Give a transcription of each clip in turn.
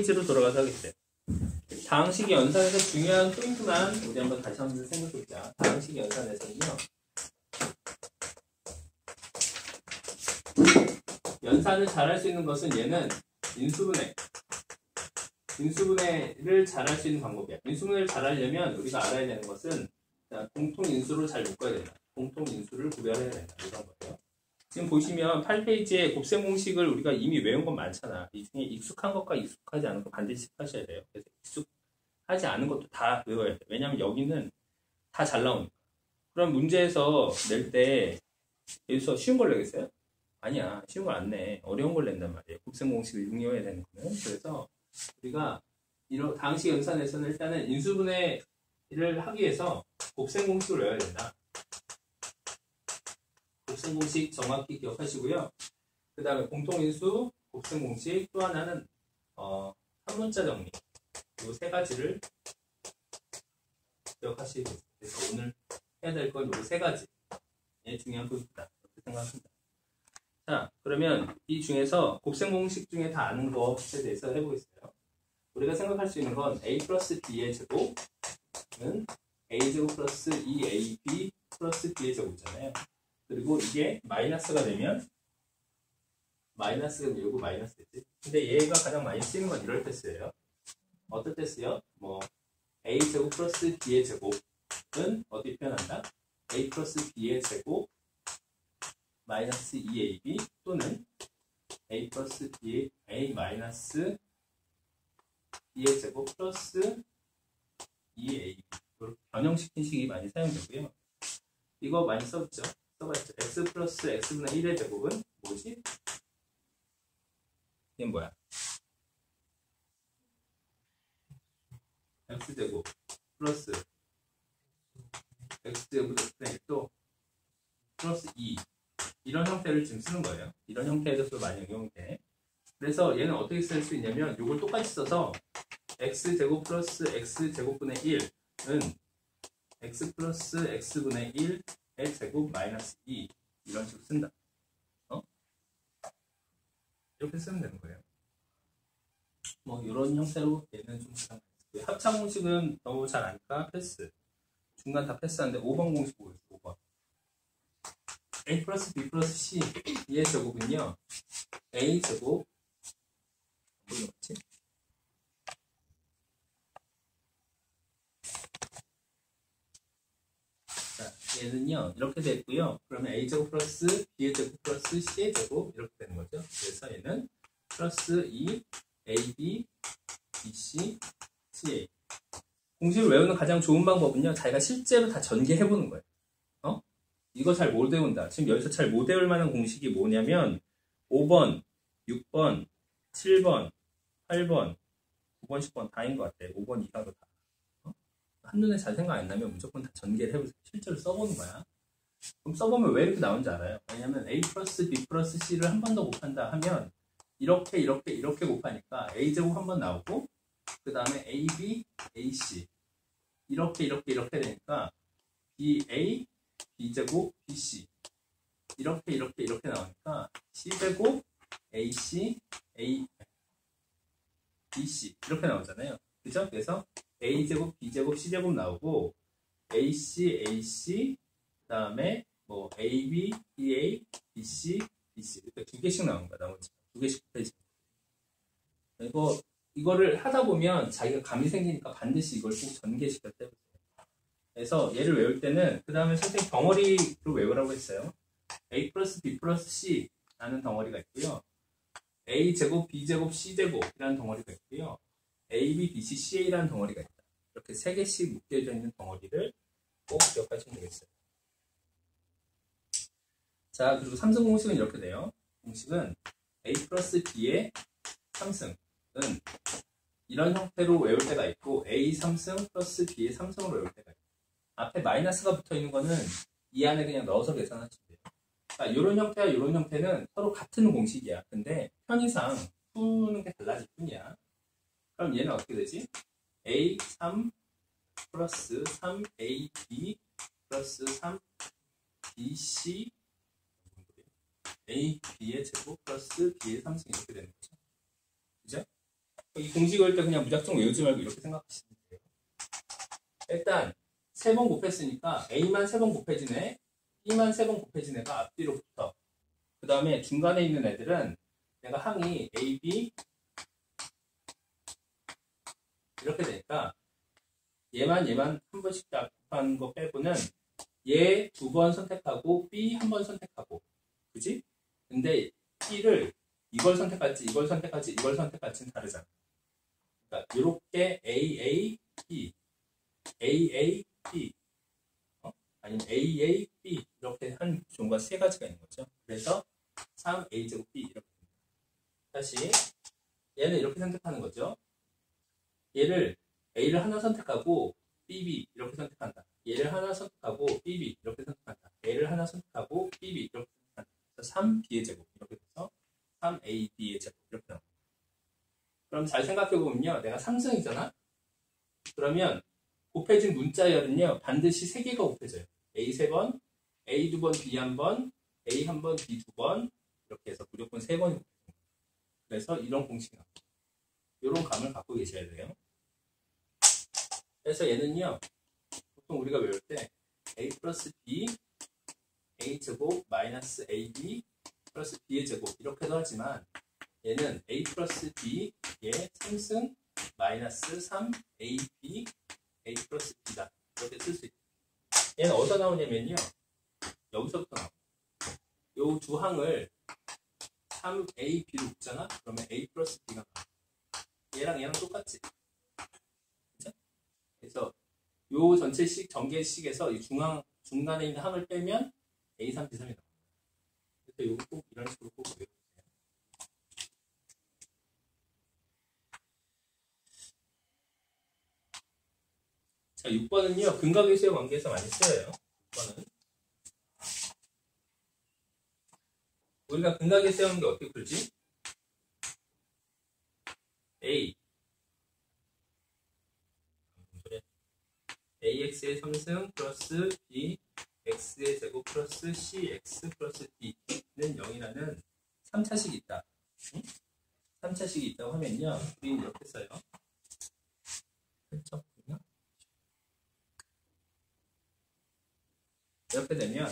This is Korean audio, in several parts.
페이지로 돌아가서 하겠어요. 다항식 연산에서 중요한 포인트만 우리 한번 다시 한번 생각해보자. 다항식 연산에서는요. 연산을 잘할 수 있는 것은 얘는 인수분해. 인수분해를 잘할 수 있는 방법이야. 인수분해를 잘 하려면 우리가 알아야 되는 것은 공통 인수로 잘 묶어야 된다. 공통 인수를 구별해야 된다. 이런 거예요. 지금 보시면 8페이지에 곱셈 공식을 우리가 이미 외운 건 많잖아. 이 중에 익숙한 것과 익숙하지 않은 거 반드시 하셔야 돼요. 그래서 익숙하지 않은 것도 다 외워야 돼. 왜냐면 여기는 다 잘 나오니까. 그럼 문제에서 낼 때 여기서 쉬운 걸 내겠어요? 아니야. 쉬운 걸 안 내. 어려운 걸 낸단 말이에요. 곱셈 공식을 응용해야 되는 거는. 그래서 우리가 이런 당시 연산에서는 일단은 인수분해를 하기 위해서 곱셈 공식을 외워야 된다. 곱셈 공식 정확히 기억하시고요. 그 다음에 공통인수, 곱셈 공식, 또 하나는 어, 한문자 정리. 이 세 가지를 기억하시겠습니다. 그래서 오늘 해야 될 건 이 세 가지. 예, 중요한 포인트다. 이렇게 생각합니다. 자, 그러면 이 중에서 곱셈 공식 중에 다 아는 것에 대해서 해보겠어요. 우리가 생각할 수 있는 건 a 플러스 b의 제곱은 a제곱 플러스 2ab 플러스 b의 제곱이잖아요. 그리고 이게 마이너스가 되면 마이너스가 밀고 마이너스 되지. 근데 얘가 가장 많이 쓰이는 건 이럴 때 쓰여요. 어떨 때 쓰여? 뭐 a제곱 플러스 b의 제곱은 어디 표현한다? a 플러스 b의 제곱 마이너스 2ab 또는 a 플러스 b a 마이너스 b의 제곱 플러스 2ab 변형시킨 식이 많이 사용되고요. 이거 많이 써봤죠? 써봤죠? x 플러스 x분의 1의 제곱은 뭐지? 이게 뭐야? x제곱 플러스 x제곱 x분의 1도 플러스 2 이런 형태를 지금 쓰는 거예요. 이런 형태에서 많이 응용돼. 그래서 얘는 어떻게 쓸 수 있냐면 이걸 똑같이 써서 x제곱 플러스 x제곱분의 1은 x 플러스 x분의 1의 제곱 마이너스 2 이런 식으로 쓴다. 어? 이렇게 쓰면 되는 거예요. 뭐 이런 형태로 얘는 좀 부담 합차 공식은 너무 잘 아니까 패스. 중간 다 패스하는데 5번 공식 보겠습니다. 5번. a 플러스 b 플러스 c 의 제곱은요. a 제곱 뭐이 맞지? 자, 얘는요 이렇게 됐고요. 그러면 a 제곱 플러스 b의 제곱 플러스 c의 제곱 이렇게 되는 거죠. 그래서 얘는 플러스 2 ab bc ca 공식을 외우는 가장 좋은 방법은요. 자기가 실제로 다 전개해 보는 거예요. 어? 이거 잘 못 외운다. 지금 여기서 잘 못 외울 만한 공식이 뭐냐면 5번, 6번, 7번, 8번, 9번, 10번 다인 것 같아. 5번 이하로 다. 어? 한눈에 잘 생각 안 나면 무조건 다 전개를 해보세요. 실제로 써보는 거야. 그럼 써보면 왜 이렇게 나온지 알아요? 왜냐면 A 플러스 B 플러스 C를 한 번 더 곱한다 하면 이렇게 이렇게 이렇게 곱하니까 A제곱 한 번 나오고 그 다음에 AB, AC 이렇게 이렇게 이렇게 되니까 BA, B제곱, BC 이렇게 이렇게 이렇게 나오니까 C제곱, AC, A, BC 이렇게 나오잖아요. 그죠? 그래서 A제곱, B제곱, C제곱 나오고 AC, AC 그 다음에 뭐 AB, BA, BC, BC 이렇게 두 개씩 나온 거야. 나머지 두 개씩 페이지. 이거 이거를 하다 보면 자기가 감이 생기니까 반드시 이걸 꼭 전개시켜서 해보세요. 그래서 얘를 외울 때는 그 다음에 선생님 덩어리로 외우라고 했어요. A 플러스 B 플러스 C 라는 덩어리가 있고요. A 제곱, B 제곱, C 제곱이라는 덩어리가 있고요. A, B, B, C, C, A라는 덩어리가 있다. 이렇게 세 개씩 묶여져 있는 덩어리를 꼭 기억하시면 되겠어요. 자, 그리고 삼성 공식은 이렇게 돼요. 공식은 A 플러스 B의 3승은 이런 형태로 외울 때가 있고 A 3승 플러스 B의 3승으로 외울 때가 있고 앞에 마이너스가 붙어 있는 거는 이 안에 그냥 넣어서 계산하시면 돼요. 그러니까 이런 형태와 이런 형태는 서로 같은 공식이야. 근데 편의상 푸는 게 달라질 뿐이야. 그럼 얘는 어떻게 되지? A 3 플러스 3AB 플러스 3BC A, B의 제곱 플러스 B의 3승 이렇게 되는 거죠. 그죠? 이 공식 외울 때 그냥 무작정 외우지 말고 이렇게 생각하시면 돼요. 일단 세 번 곱했으니까 A만 세 번 곱해지네, B만 세 번 곱해진 애가 앞뒤로 붙어. 그 다음에 중간에 있는 애들은 내가 항이 A, B 이렇게 되니까 얘만 얘만 한 번씩 곱한 거 빼고는 얘 두 번 선택하고 B 한 번 선택하고 그지? 근데 B를 이걸 선택할지 이걸 선택할지 이걸 선택할지는 다르잖아. 그러니까 이렇게 A A B A A B 어? 아니면 A A B 이렇게 한 종류가 세 가지가 있는 거죠. 그래서 3A 제곱 B 이렇게 됩니다. 다시 얘는 이렇게 선택하는 거죠. 얘를 A를 하나 선택하고 BB 이렇게 선택한다. 얘를 하나 선택하고 BB 이렇게 선택한다. A를 하나 선택하고 BB 이렇게 선택한다. 그래서 3B의 제곱 이렇게 돼서 3AB의 제곱 이렇게 나옵니다. 그럼 잘 생각해 보면요. 내가 3승이잖아. 그러면 곱해진 문자열은요. 반드시 3개가 곱해져요. A 3번, A 2번, B 1번, A 1번, B 2번 이렇게 해서 무조건 3번이 곱해집니다. 그래서 이런 공식이 나옵니다. 이런 감을 갖고 계셔야 돼요. 그래서 얘는요. 보통 우리가 외울 때 A 플러스 B A 제곱 마이너스 AB 플러스 B의 제곱 이렇게도 하지만 얘는 A 플러스 B의 3승 마이너스 3AB A 플러스 B다 이렇게 쓸 수 있다. 얘는 어디서 나오냐면요. 여기서부터 나와. 요두 항을 3A, B로 묶잖아? 그러면 A 플러스 B가 나와. 얘랑 얘랑 똑같지? 그죠? 그래서 요 전체 식 전개식에서 이 중앙 중간에 있는 함을 빼면 A3, B3이 나옵니다. 그래서 요거 꼭 이런 식으로 꼭 외워주세요. 자, 6번은요, 근각의 수의 관계에서 많이 쓰여요. 6번은. 우리가 세우는 게 어떻게 풀지? A. AX의 3승 플러스 B, X의 제곱 플러스 CX 플러스 D는 0이라는 3차식이 있다. 응? 3차식이 있다고 하면요. 우리 이렇게 써요. 이렇게 되면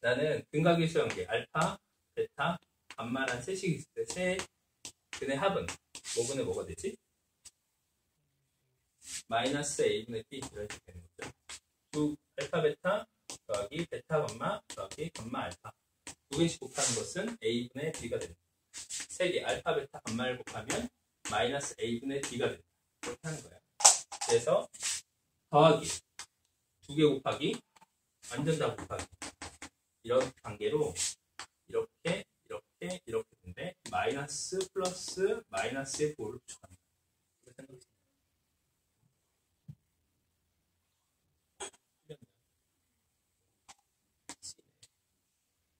나는 근각의 수연계 알파, 베타, 감마란 세 식이 있을 때 세 근의 합은 뭐분의 뭐가 되지? 마이너스 a분의 b 이런 식이 되는 거죠. 두 알파 베타 더하기 베타 감마 더하기 감마 알파 두 개씩 곱하는 것은 a분의 b가 됩니다. 세 개 알파 베타 감마를 곱하면 마이너스 a분의 b가 됩니다. 이렇게 하는 거예요. 그래서 더하기 두 개 곱하기 완전 다 곱하기 이런 관계로 이렇게 이렇게 이렇게 되는데 마이너스 플러스 마이너스의 부호를 부족합니다.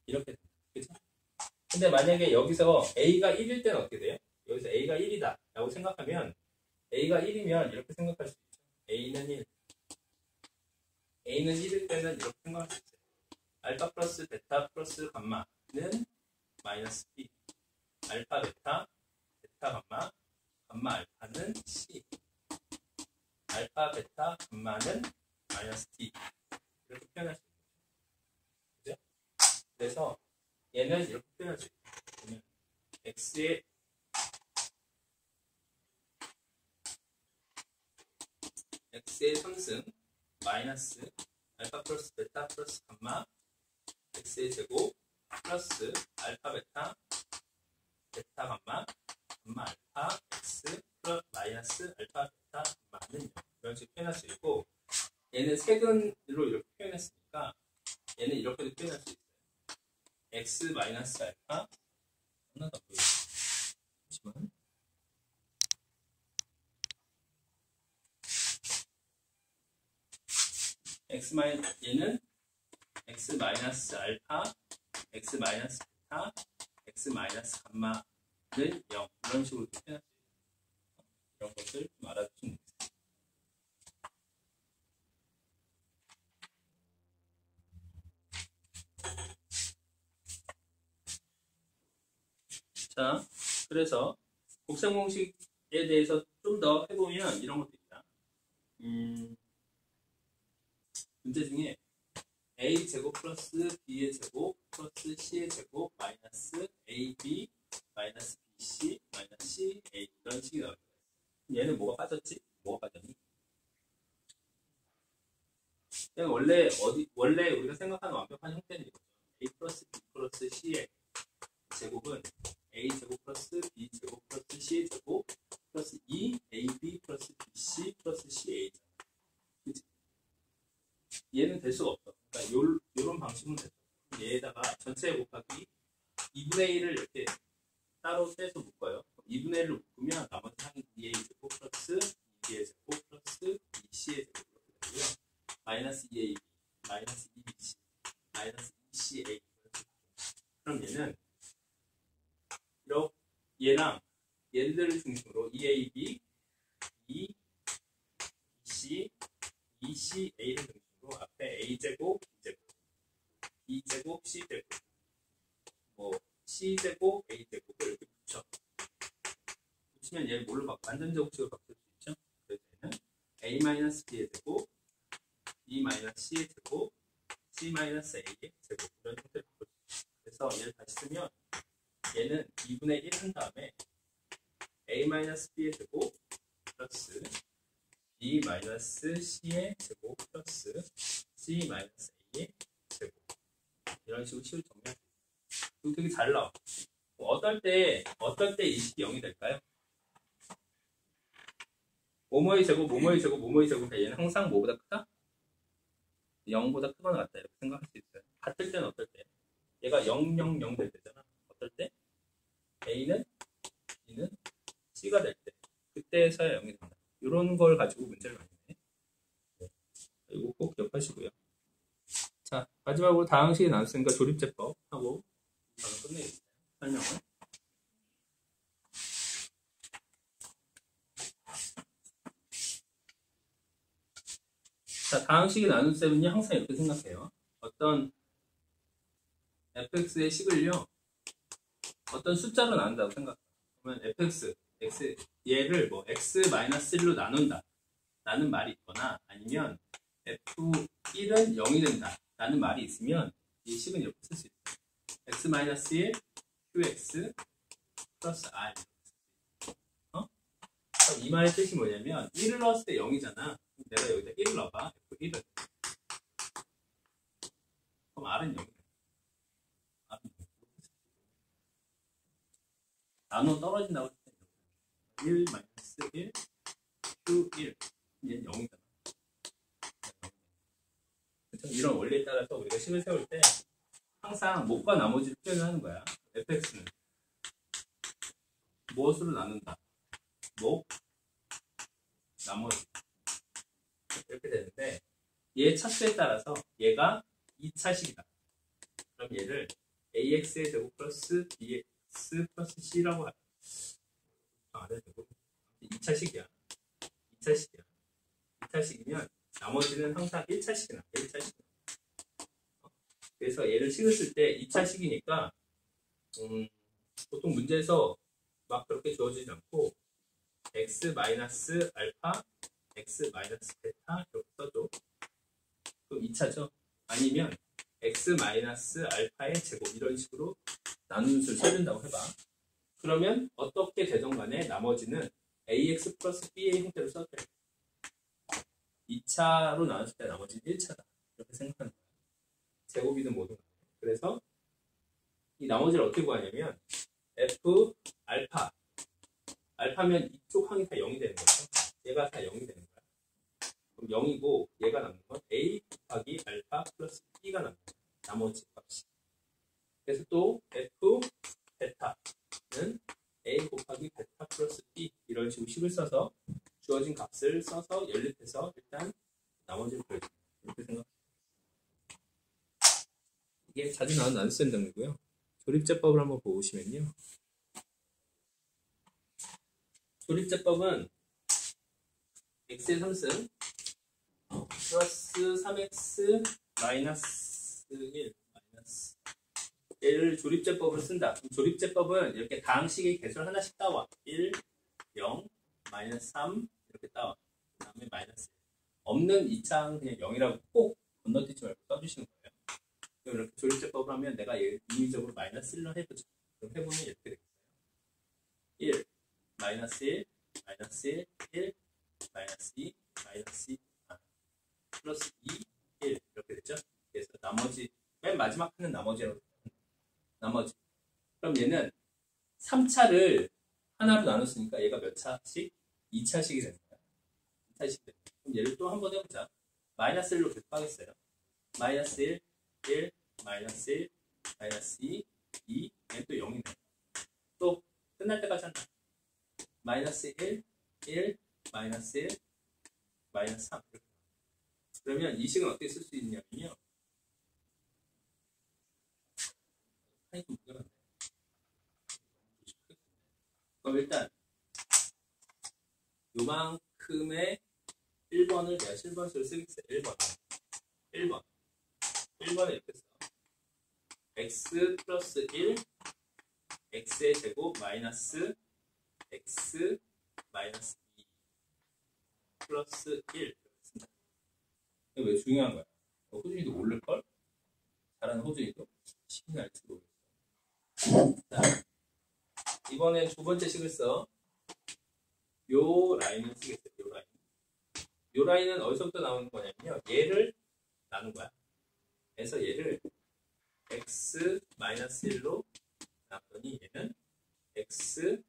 이렇게. 그죠? 근데 만약에 여기서 A가 1일 때는 어떻게 돼요? 여기서 A가 1이다 라고 생각하면 A가 1이면 이렇게 생각할 수 있죠. A는 1 A는 1일 때는 이렇게 생각할 수 있어요. 알파 플러스 베타 플러스 감마는 마이너스 B 알파 베타 베타 감마 감마 알파는 C 알파 베타 감마는 마이너스 D 이렇게 표현할 수 있죠. 그죠? 그래서 얘는 이렇게 표현할 수. 그러면 X의 X의 3승 마이너스 알파 플러스 베타 플러스 감마 x의 제곱 플러스 알파 베타 베타 감마. 감마 알파 x 플러스 마이너스 알파 베타 감마는 0 이런 식으로 표현할 수 있고 얘는 세근으로 이렇게 표현했으니까 얘는 이렇게도 표현할 수 있어요. x 마이너스 알파 하나 더 보여주세요. 잠시만 x 마이 얘는 x 마이너스 알파, x 마이너스 베타, x 마이너스 감마는 0 이런 식으로 표현할 수 있어요. 이런 것을 좀 알아두시면 되겠습니다. 자, 그래서 곱셈 공식 대해서 좀 더 해보면 이런 있다. 음, 문제 중에 a 제곱 플러스 b의 제곱 플러스 c의 제곱 마이너스 ab 마이너스 bc 마이너스 c a 이런 식이 거예요. 얘는 뭐가 빠졌지? 뭐가 빠졌니? 그냥 원래 어디 원래 우리가 생각하는 완벽한 형태는 이거죠. a 플러스 b 플러스 c의 제곱은 a 제곱 플러스 b 제곱 플러스 c 제곱 플러스 2ab 플러스 bc 플러스 ca 그치? 얘는 될 수가 없어. 그러니까 요, 요런 방식은 되죠. 얘에다가 전체 곱하기 2분의 1을 이렇게 따로 떼서 묶어요. 2분의 1을 묶으면 나머지 항이 2a 제곱 플러스 2b의 제곱 플러스 2c의 제곱 이렇게 되고요. 마이너스 2ab 마이너스 2bc 마이너스 2ca 그럼 얘는 이렇게 얘랑 얘들을 중심으로 2ab 2bc 2ca를 중심으로 앞에 a제곱 b제곱 b제곱 c제곱 뭐 c제곱 a제곱을 이렇게 붙여. 붙이면 얘를 뭘로 바 완전 제곱식으로 바꿀 수 있죠? 그래서 얘는 a-b의 제곱 b-c의 제곱 c-a의 제곱 이런 형태로 바꿀 수 있어요 그래서 얘를 다시 쓰면 얘는 2분의 1 한 다음에 a-b의 제곱 플러스 b-c의 제곱 플러스 c-a의 제곱 이런 식으로 식을 정리할 수 있어요. 되게 잘 나와. 어떨 때 어떨 때 이 식이 0이 될까요? 모모의 제곱, 모모의 제곱, 모모의 제곱 얘는 항상 뭐보다 크다? 0보다 크거나 같다 이렇게 생각할 수 있어요. 같을 때는 어떨 때? 얘가 0, 0, 0 될 때잖아. 어떨 때? A는 B는 C가 될 때. 그때서야 0이 된다. 이런 걸 가지고 문제를 많이 내. 네. 이거 꼭 기억하시고요. 자, 마지막으로 다항식이 나왔으니까 조립제법 하고 저는 끝내겠습니다. 설명을. 자, 다항식이 나눈 셈은요, 항상 이렇게 생각해요. 어떤 fx의 식을요, 어떤 숫자로 나눈다고 생각해요. 그러면 fx, x, 얘를 뭐 x-1로 나눈다. 라는 말이 있거나 아니면 f1은 0이 된다. 라는 말이 있으면 이 식은 이렇게 쓸 수 있어요. x-1 qx 플러스 r 어? 그럼 이 말의 뜻이 뭐냐면 1을 넣었을 때 0이잖아. 내가 여기다 1을 넣어봐. f1은 그럼 r은 0이야. r은 0. 나눠 떨어진다고 1 마이너스 1 q1 얘는 0이잖아. 그렇죠? 이런 원리에 따라서 우리가 식을 세울 때 항상 목과 나머지를 표현을 하는 거야. fx는 무엇으로 나눈다. 목, 나머지 이렇게 되는데 얘 차수에 따라서 얘가 2차식이다. 그럼 얘를 ax의 제곱 플러스 bx 플러스 c라고 하- 안 해도 되고 2차식이야. 2차식이야. 2차식이면 나머지는 항상 1차식이나 1차식. 그래서 얘를 식을 쓸때 2차식이니까 음, 보통 문제에서 막 그렇게 주어지지 않고 x 마이너스 알파, x 마이너스 베타 이렇게 써줘. 그럼 2차죠. 아니면 x 마이너스 알파의 제곱 이런 식으로 나누는 수를 세준다고 해봐. 그러면 어떻게 되던 간에 나머지는 ax 플러스 b의 형태로 써도 돼. 2차로 나눴을 때 나머지는 1차다. 이렇게 생각하는 거야. 제곱이든 뭐든. 그래서 이 나머지를 어떻게 구하냐면 f 알파 알파면 이쪽 항이 다 0이 되는 거죠. 얘가 다 0이 되는 거야. 그럼 0이고 얘가 남는 건 a 곱하기 알파 플러스 b가 남는 거야. 나머지 값이. 그래서 또 f 베타 는 a 곱하기 베타 플러스 b 이런 식으로 식을 써서 주어진 값을 써서 연립해서 일단 나머지를 구해줍니다. 이렇게 생각. 이게 자주 나오는 난센 정리고요. 조립제법을 한번 보시면요. 조립제법은 x의 3승 플러스 3x 마이너스 1 마이너스 얘를 조립제법으로 쓴다. 조립제법은 이렇게 다항식의 개수를 하나씩 따와 1, 0, 마이너스 3 이렇게 따와. 그 다음에 마이너스 1. 없는 이 창 그냥 0이라고 꼭 건너뛰지 말고 써주시는 거예요. 그럼 이렇게 조립제법을 하면 내가 얘 인위적으로 마이너스 1로 해보죠. 그럼 해보면 이렇게 되겠어요. 1, 마이너스 1, 마이너스 1, 1, 마이너스 2, 마이너스 2, 아, 플러스 2, 1 이렇게 됐죠? 그래서 나머지 맨 마지막 하는 나머지라고 나머지 그럼 얘는 3차를 하나로 나눴으니까 얘가 몇 차씩? 2차씩이 되는 거야. 2차씩 되는 거야. 그럼 얘를 또 한 번 해보자. 마이너스 1로 계속 하겠어요. 마이너스 1, 1, 마이너스 1, 마이너스 2, 2, 얘는 또 0이네. 또 끝날 때까지 한다. 마이너스 1, 1, 마이너스 1, 마이너스 3. 이렇게. 그러면 이 식은 어떻게 쓸 수 있냐면요. 그럼 일단 요만큼의 1번을 내가 실번수로 쓰겠어요. 1번. 1번. 1번에 이렇게 써. x 플러스 1 x의 제곱 마이너스 x 마이너스 2 플러스 1 이렇게 쓴다. 이게 왜 중요한 거야? 어, 호준이도 모를걸? 잘하는 호준이도 날지 모르겠어. 자, 이번엔 두 번째 식을 써. 요 라인을 쓰겠어요. 요 라인. 요 라인은 어디서부터 나오는 거냐면요. 얘를 나눈 거야. 그래서 얘를 x 마이너스 1로 나눴더니 얘는 x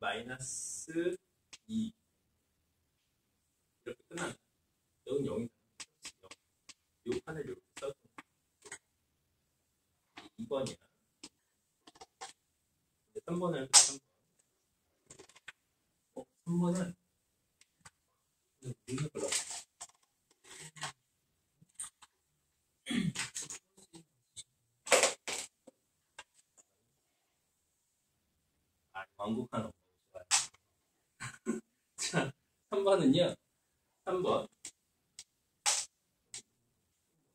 마이너스 2 이렇게 끝난다. 여긴 0이다. 0. 요 판을 이렇게 2번이야. 3번을 할까 3번. 어, 3번은 무슨 걸로? 아, 왕국한 엄마. 자, 3번은요. 3번.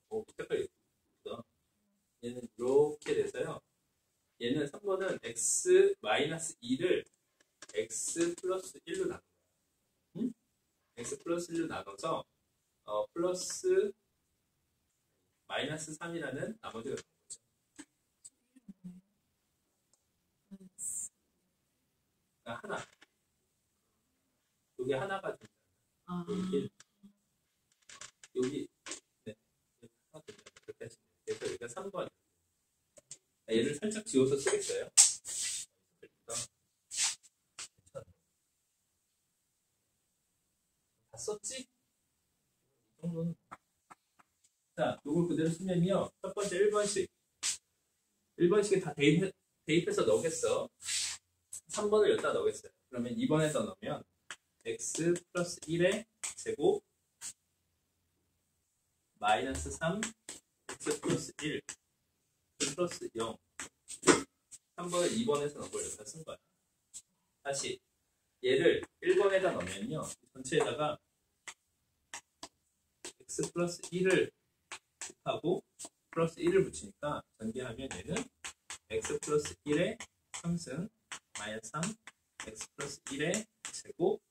오, 색깔 예쁘다. 얘는 이렇게 돼서요. 얘는 3번은 x 마이너스 2를 x 플러스 1로 나눈 거야. 응? x 플러스 1로 나눠서 어, 플러스 마이너스 3이라는 나머지가 나온 거죠. 그러니까 하나. 여기 하나가 된다. 아, 여기 1. 여기 네. 여기 하나 된다. 그렇게 하시면 돼요. 그래서 여기가 3번. 얘를 살짝 지워서 쓰겠어요. 다 썼지? 이 정도는. 자, 요걸 그대로 쓰면요. 첫 번째 1번씩. 1번씩에 다 대입, 대입해서 넣겠어. 3번을 여기다 넣겠어요. 그러면 2번에다 넣으면 x 플러스 1의 제곱 마이너스 3 x 플러스 1 플러스 0 3번을 2번에서 넣은 걸 여기다 쓴 거야. 다시 얘를 1번에다 넣으면요. 전체에다가 x 플러스 1을 곱하고 플러스 1을 붙이니까 전개하면 얘는 x 플러스 1의 3승 마이너스 3 x 플러스 1의 제곱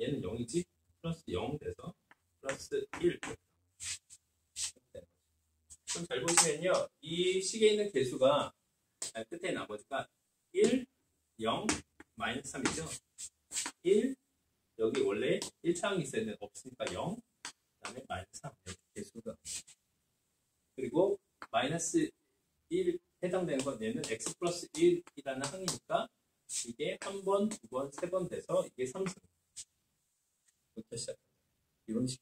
얘는 0이지 플러스 0 돼서 플러스 1 그럼 잘 보시면요. 이 식에 있는 계수가 아, 끝에 나머지가 1, 0, 마이너스 3이죠? 1 여기 원래 1차항이 있어야 되는데 없으니까 0 그 다음에 마이너스 3 이렇게 개수가 그리고 마이너스 1 해당되는 건 얘는 x 플러스 1이라는 항이니까 이게 한 번, 두 번, 세 번 돼서 이게 3승 부터 시작 이런 식